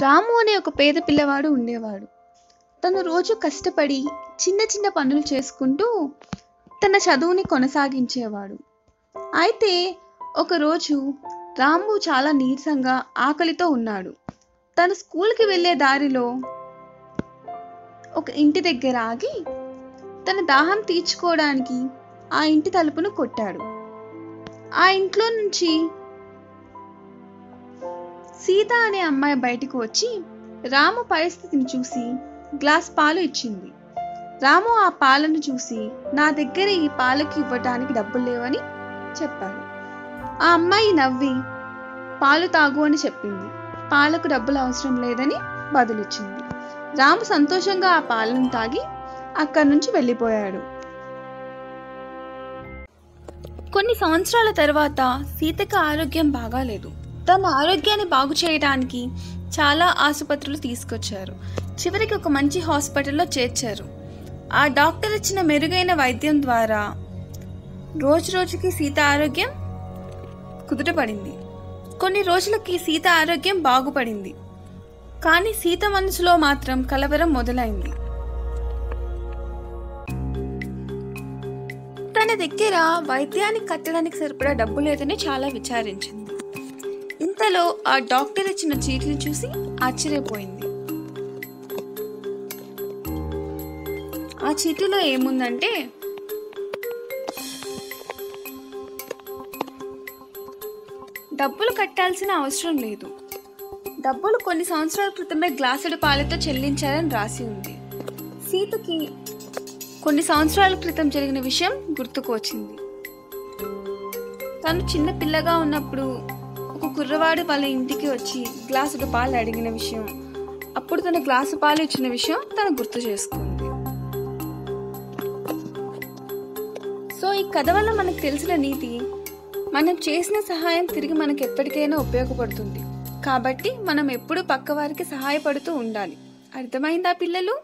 రాము అనే ఒక పేద పిల్లవాడు ఉండేవాడు. తను రోజు కష్టపడి చిన్న చిన్న పనులు చేసుకుంటూ తన చదువుని కొనసాగించేవాడు. అయితే ఒకరోజు రాము చాలా నీరసంగా ఆకలితో ఉన్నాడు. తను స్కూల్కి వెళ్ళే దారిలో ఒక ఇంటి దగ్గర ఆగి తన దాహం తీర్చుకోవడానికి ఆ ఇంటి తలుపును కొట్టాడు. ఆ ఇంట్లో నుంచి సీత అనే అమ్మాయి బయటకు వచ్చి రాము పరిస్థితిని చూసి గ్లాస్ పాలు ఇచ్చింది. రాము ఆ పాలను చూసి నా దగ్గర ఈ పాలకి ఇవ్వటానికి డబ్బులు లేవని చెప్పాడు. ఆ అమ్మాయి నవ్వి పాలు తాగు అని చెప్పింది. పాలకు డబ్బులు అవసరం లేదని బదులిచ్చింది. రాము సంతోషంగా ఆ పాలను తాగి అక్కడి నుంచి వెళ్ళిపోయాడు. కొన్ని సంవత్సరాల తర్వాత సీతకి ఆరోగ్యం బాగాలేదు. తన ఆరోగ్యాన్ని బాగు చేయడానికి చాలా ఆసుపత్రులు తీసుకొచ్చారు. చివరికి ఒక మంచి హాస్పిటల్లో చేర్చారు. ఆ డాక్టర్ ఇచ్చిన మెరుగైన వైద్యం ద్వారా రోజు రోజుకి సీత ఆరోగ్యం కుదుటపడింది. కొన్ని రోజులకి సీత ఆరోగ్యం బాగుపడింది. కానీ సీత మనసులో మాత్రం కలవరం మొదలైంది. తన దగ్గర వైద్యానికి కట్టడానికి సరిపడా డబ్బు లేదని చాలా విచారించింది. అంతలో ఆ డాక్టర్ ఇచ్చిన చీట్లు చూసి ఆశ్చర్యపోయింది. ఆ చీటిలో ఏముందంటే డబ్బులు కట్టాల్సిన అవసరం లేదు. డబ్బులు కొన్ని సంవత్సరాల క్రితమే గ్లాసుడు పాలతో చెల్లించాలని రాసి ఉంది. సీతకి కొన్ని సంవత్సరాల క్రితం జరిగిన విషయం గుర్తుకు వచ్చింది. తను చిన్న పిల్లగా ఉన్నప్పుడు కుర్రవాడు వాళ్ళ ఇంటికి వచ్చి గ్లాసుడు పాలు అడిగిన విషయం అప్పుడు తన గ్లాసు పాలు ఇచ్చిన విషయం తను గుర్తు చేసుకుంది. సో ఈ కథ వల్ల మనకు తెలిసిన నీతి మనం చేసిన సహాయం తిరిగి మనకు ఎప్పటికైనా ఉపయోగపడుతుంది. కాబట్టి మనం ఎప్పుడూ పక్కవారికి సహాయపడుతూ ఉండాలి. అర్థమైందా పిల్లలు?